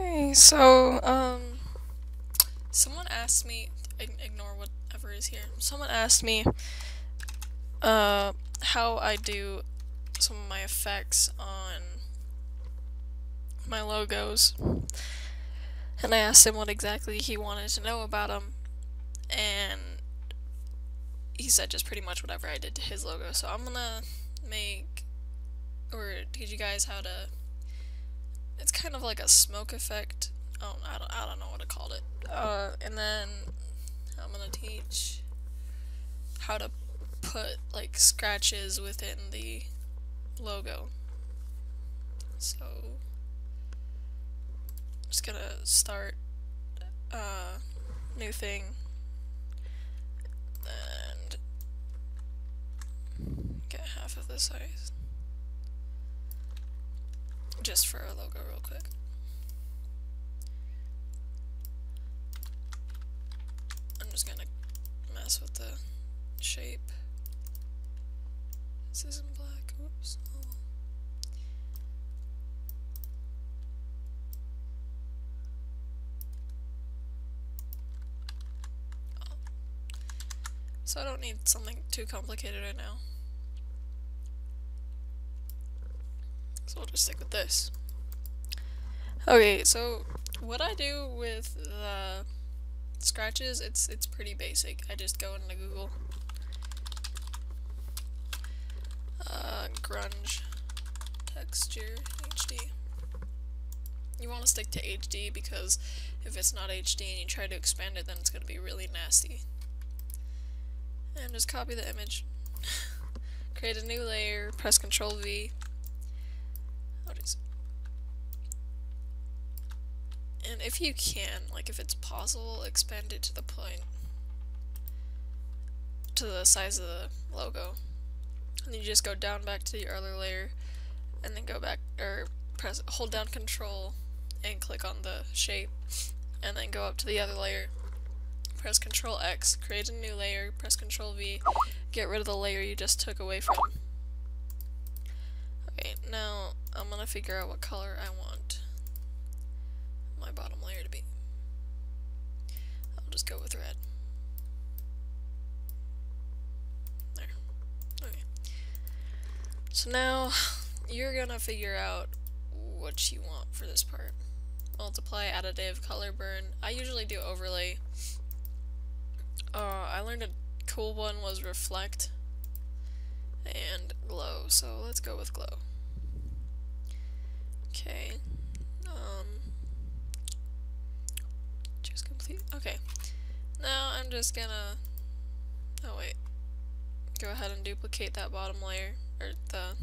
Okay, so, um, someone asked me, ignore whatever is here, someone asked me, uh, how I do some of my effects on my logos. And I asked him what exactly he wanted to know about them, and he said just pretty much whatever I did to his logo. So I'm gonna make, or teach you guys how to, it's kind of like a smoke effect. Oh, I don't, I don't know what to call it. Uh, and then I'm gonna teach how to put like scratches within the logo. So I'm just gonna start uh, new thing and get half of the size just for a logo real quick. I'm just gonna mess with the shape. This isn't black. Oops. Oh. So I don't need something too complicated right now. So I'll just stick with this. Okay, so what I do with the scratches, it's it's pretty basic. I just go into Google uh, grunge texture HD. You want to stick to HD because if it's not HD and you try to expand it then it's going to be really nasty. And just copy the image. Create a new layer, press Ctrl V. Oh, and if you can, like if it's possible, expand it to the point, to the size of the logo. And you just go down back to the earlier layer, and then go back, or press, hold down control, and click on the shape, and then go up to the other layer, press control X, create a new layer, press control V, get rid of the layer you just took away from. Okay, now I'm gonna figure out what color I want my bottom layer to be. I'll just go with red. There. Okay. So now you're gonna figure out what you want for this part. Multiply, additive, color burn. I usually do overlay. Uh, I learned a cool one was reflect and glow, so let's go with glow. Okay. Um, just complete. Okay. Now I'm just gonna. Oh wait. Go ahead and duplicate that bottom layer or the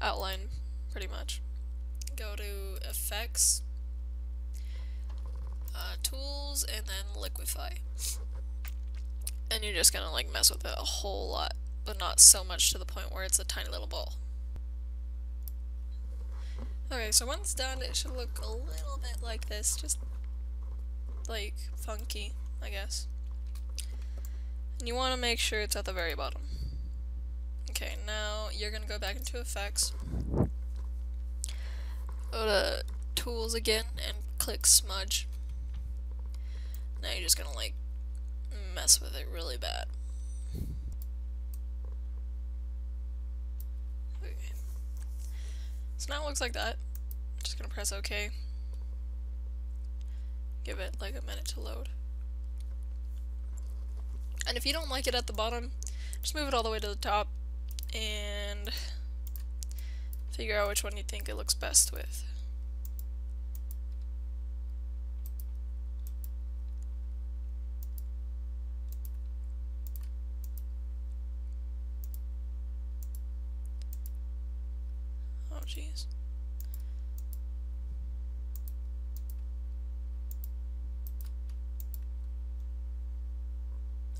outline pretty much. Go to effects, uh, tools, and then liquify. And you're just gonna like mess with it a whole lot, but not so much to the point where it's a tiny little ball. Okay, so once done, it should look a little bit like this, just like funky, I guess. And you want to make sure it's at the very bottom. Okay, now you're gonna go back into effects. Go to tools again and click smudge. Now you're just gonna like mess with it really bad. Okay. Now it looks like that. I'm Just gonna press OK. Give it like a minute to load. And if you don't like it at the bottom, just move it all the way to the top and figure out which one you think it looks best with.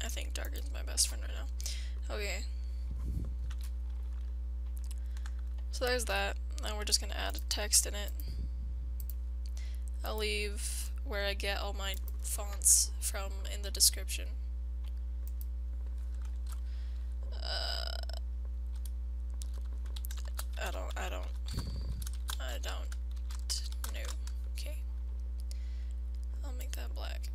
I think darken's my best friend right now. Okay. So there's that. Now we're just going to add a text in it. I'll leave where I get all my fonts from in the description. I don't, I don't, I don't know. Okay. I'll make that black.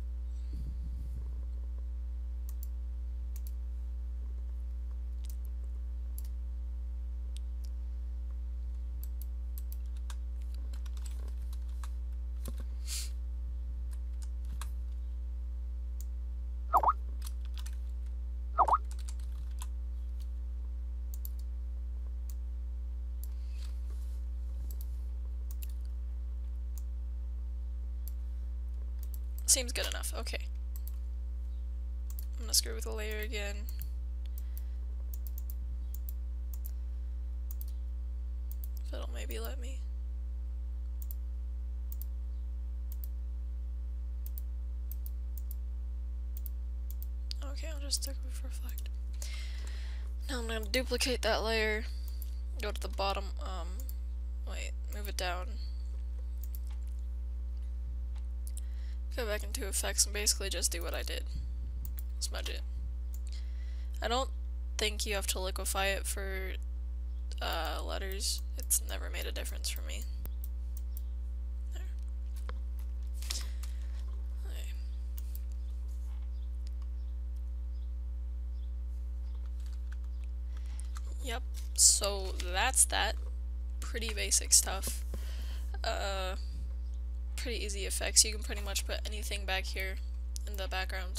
Seems good enough. Okay. I'm gonna screw with the layer again. If it'll maybe let me. Okay, I'll just stick with reflect. Now I'm gonna duplicate that layer, go to the bottom, um, wait, move it down. Go back into effects and basically just do what I did. Smudge it. I don't think you have to liquefy it for uh, letters. It's never made a difference for me. There. Okay. Yep, so that's that. Pretty basic stuff. Uh, pretty easy effects. You can pretty much put anything back here in the background.